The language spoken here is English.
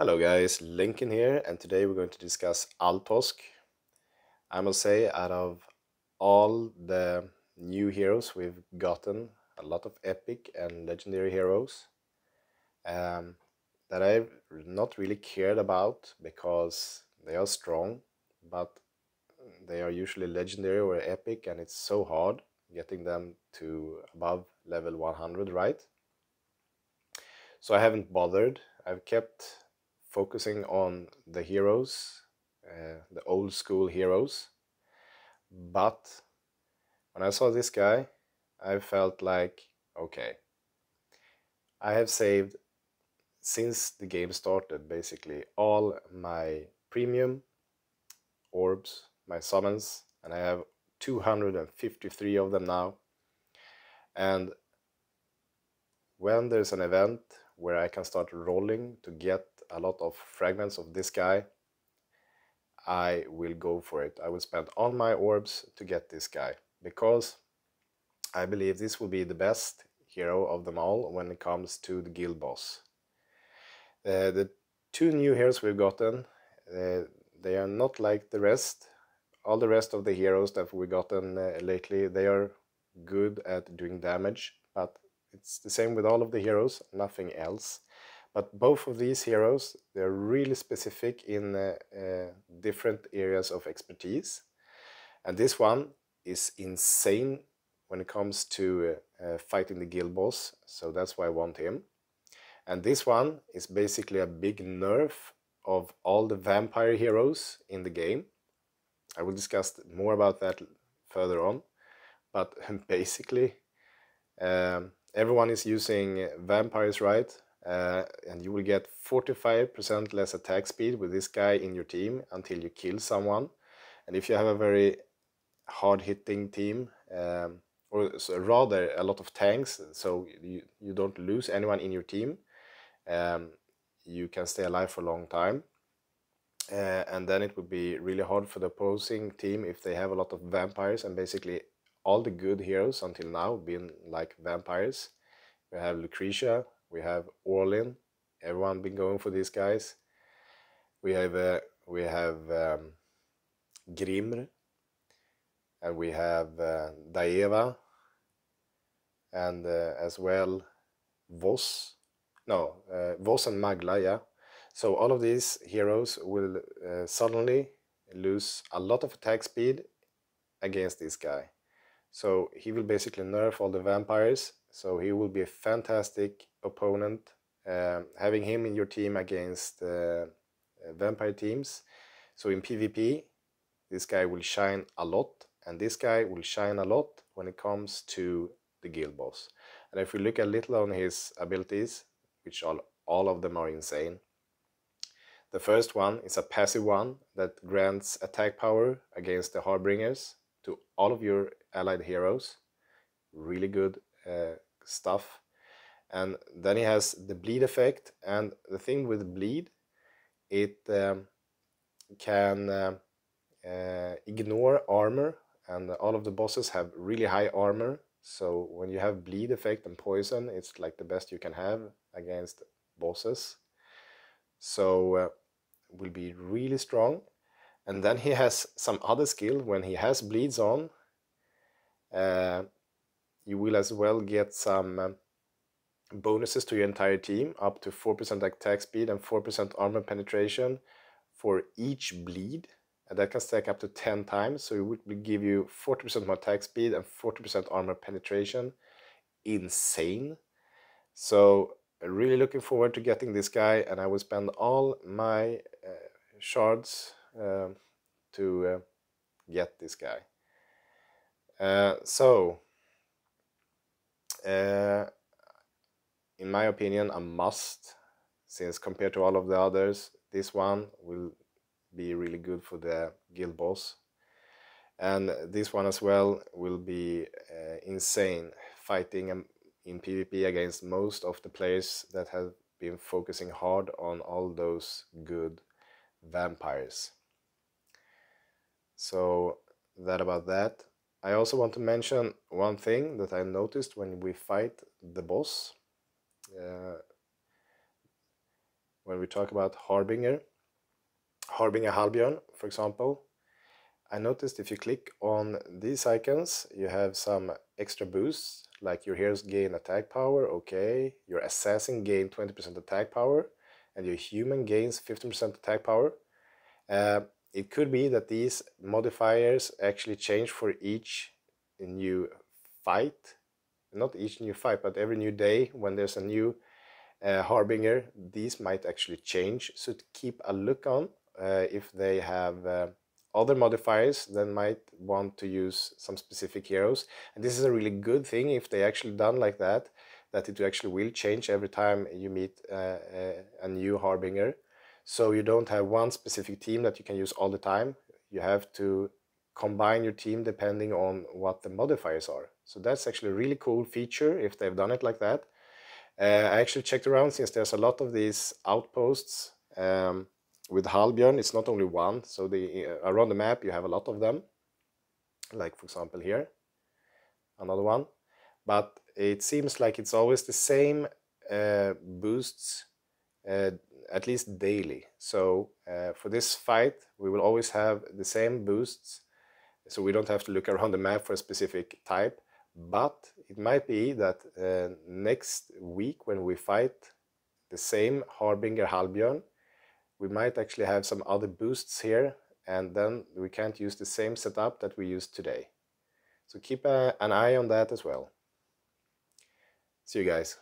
Hello guys, Lenken here and today we're going to discuss Altosk. I must say out of all the new heroes we've gotten, a lot of epic and legendary heroes um, that I've not really cared about because they are strong but they are usually legendary or epic and it's so hard getting them to above level 100 right. So I haven't bothered. I've kept focusing on the heroes, uh, the old school heroes. But when I saw this guy, I felt like, okay, I have saved since the game started basically all my premium orbs, my summons, and I have 253 of them now. And when there's an event where I can start rolling to get a lot of fragments of this guy, I will go for it. I will spend all my orbs to get this guy because I believe this will be the best hero of them all when it comes to the guild boss. Uh, the two new heroes we've gotten, uh, they are not like the rest. All the rest of the heroes that we've gotten uh, lately, they are good at doing damage, but it's the same with all of the heroes, nothing else. But both of these heroes, they're really specific in uh, uh, different areas of expertise. And this one is insane when it comes to uh, fighting the guild boss, so that's why I want him. And this one is basically a big nerf of all the vampire heroes in the game. I will discuss more about that further on. But basically, um, everyone is using vampires, right? Uh, and you will get 45% less attack speed with this guy in your team until you kill someone. And if you have a very hard-hitting team, um, or so rather a lot of tanks, so you, you don't lose anyone in your team, um, you can stay alive for a long time. Uh, and then it would be really hard for the opposing team if they have a lot of vampires and basically all the good heroes until now been like vampires. We have Lucretia, we have Orlin. Everyone been going for these guys. We have uh, we have um, Grimr, and we have uh, Daeva, and uh, as well Voss. No, uh, Voss and Magla. Yeah. So all of these heroes will uh, suddenly lose a lot of attack speed against this guy. So he will basically nerf all the vampires. So he will be a fantastic opponent. Um, having him in your team against uh, uh, vampire teams. So in PvP, this guy will shine a lot. And this guy will shine a lot when it comes to the guild boss. And if we look a little on his abilities, which all, all of them are insane. The first one is a passive one that grants attack power against the Harbingers to all of your allied heroes. Really good uh, stuff. And then he has the bleed effect. And the thing with bleed, it um, can uh, uh, ignore armor. And all of the bosses have really high armor. So when you have bleed effect and poison, it's like the best you can have against bosses. So uh, will be really strong. And then he has some other skill when he has bleeds on. Uh, you will as well get some um, bonuses to your entire team, up to 4% attack speed and 4% armor penetration for each bleed. And that can stack up to 10 times, so it would give you 40% more attack speed and 40% armor penetration. Insane. So really looking forward to getting this guy and I will spend all my uh, shards uh, to uh, get this guy. Uh, so, uh, in my opinion, a must, since compared to all of the others, this one will be really good for the guild boss. And this one as well will be uh, insane, fighting in PvP against most of the players that have been focusing hard on all those good vampires. So that about that. I also want to mention one thing that I noticed when we fight the boss. Uh, when we talk about Harbinger, Harbinger Halbjörn, for example, I noticed if you click on these icons, you have some extra boosts, like your heroes gain attack power, okay, your assassin gain 20% attack power, and your human gains 15% attack power. Uh, it could be that these modifiers actually change for each new fight, not each new fight, but every new day when there's a new uh, Harbinger, these might actually change. So keep a look on uh, if they have uh, other modifiers then might want to use some specific heroes. And this is a really good thing if they actually done like that, that it actually will change every time you meet uh, a new Harbinger. So you don't have one specific team that you can use all the time. You have to combine your team depending on what the modifiers are. So that's actually a really cool feature if they've done it like that. Uh, I actually checked around since there's a lot of these outposts um, with Halbjörn, it's not only one. So the uh, around the map you have a lot of them. Like for example here, another one. But it seems like it's always the same uh, boosts, uh, at least daily. So uh, for this fight, we will always have the same boosts. So we don't have to look around the map for a specific type. But it might be that uh, next week when we fight the same Harbinger Halbjörn, we might actually have some other boosts here and then we can't use the same setup that we used today. So keep a, an eye on that as well. See you guys.